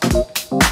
Música